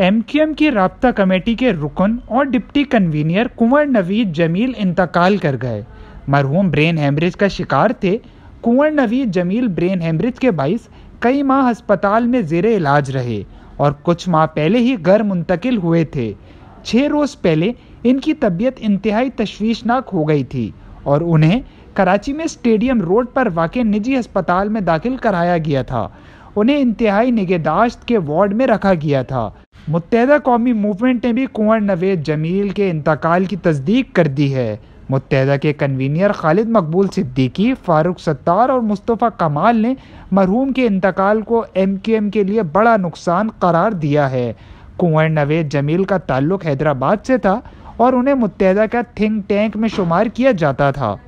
MQM की रबता committee के रुकन और डिप्टी कन्वीनियर कुंवर नवीद जमील इंतकाल कर गए। मरहूम ब्रेन हेमरेज का शिकार थे। कुंवर नवीद जमील ब्रेन हेमरेज के बाईस कई माह अस्पताल में जेर इलाज रहे और कुछ माह पहले ही घर मुंतकिल हुए थे। छः रोज़ पहले इनकी तबीयत इंतहाई तशवीशनाक हो गई थी और उन्हें कराची में स्टेडियम रोड पर वाक़ निजी अस्पताल में दाखिल कराया गया था। उन्हें इंतहाई निगहदाश्त के वार्ड में रखा गया था। मुतहदा कौमी मूवमेंट ने भी कुंवर नवेद जमील के इंतकाल की तस्दीक कर दी है। मुतहदा के कन्वीनियर खालिद मकबूल सिद्दीकी, फ़ारूक सत्तार और मुस्तफ़ा कमाल ने मरहूम के इंतकाल को एम के एम के लिए बड़ा नुकसान करार दिया है। कुंवर नवेद जमील का ताल्लुक हैदराबाद से था और उन्हें मुतहदा का थिंक टैंक में शुमार किया जाता था।